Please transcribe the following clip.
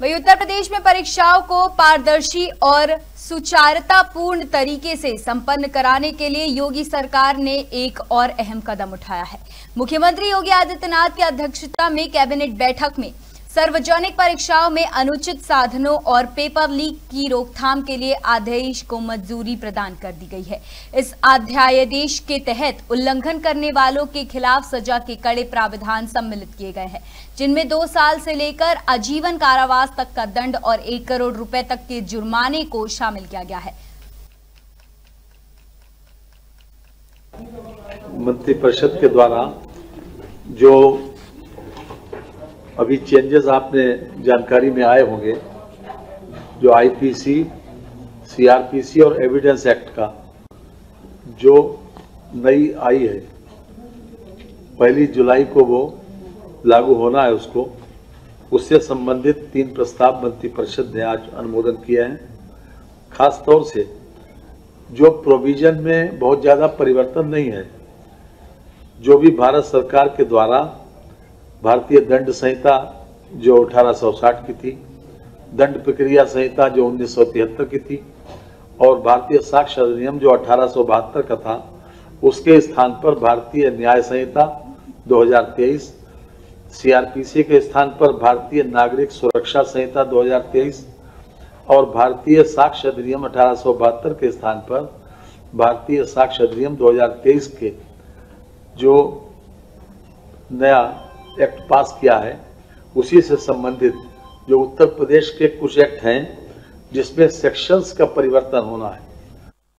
वही उत्तर प्रदेश में परीक्षाओं को पारदर्शी और सुचारतापूर्ण तरीके से संपन्न कराने के लिए योगी सरकार ने एक और अहम कदम उठाया है। मुख्यमंत्री योगी आदित्यनाथ की अध्यक्षता में कैबिनेट बैठक में सार्वजनिक परीक्षाओं में अनुचित साधनों और पेपर लीक की रोकथाम के लिए आदेश को मंजूरी प्रदान कर दी गई है। इस अध्यादेश के तहत उल्लंघन करने वालों के खिलाफ सजा के कड़े प्रावधान सम्मिलित किए गए हैं, जिनमें दो साल से लेकर आजीवन कारावास तक का दंड और एक करोड़ रुपए तक के जुर्माने को शामिल किया गया है। मंत्रिपरिषद के द्वारा जो अभी चेंजेस आपने जानकारी में आए होंगे जो आईपीसी, सीआरपीसी और एविडेंस एक्ट का जो नई आई है। पहली जुलाई को वो लागू होना है उसको। उससे संबंधित तीन प्रस्ताव मंत्रिपरिषद ने आज अनुमोदन किया है। खास तौर से जो प्रोविज़न में बहुत ज़्यादा परिवर्तन नहीं है जो भी भारत सरकार के द्वारा भारतीय दंड संहिता जो 1860 की थी, दंड प्रक्रिया संहिता जो 1973 की थी, और भारतीय साक्ष्य अधिनियम जो अठारह सौ बहत्तर का था, उसके स्थान पर भारतीय न्याय संहिता 2023 सीआरपीसी के स्थान पर भारतीय नागरिक सुरक्षा संहिता 2023 और भारतीय साक्ष्य अधिनियम अठारह सौ बहत्तर के स्थान पर भारतीय साक्ष्य अधिनियम 2023 के जो नया एक्ट पास किया है, उसी से संबंधित जो उत्तर प्रदेश के कुछ एक्ट हैं, जिसमें सेक्शंस का परिवर्तन होना है।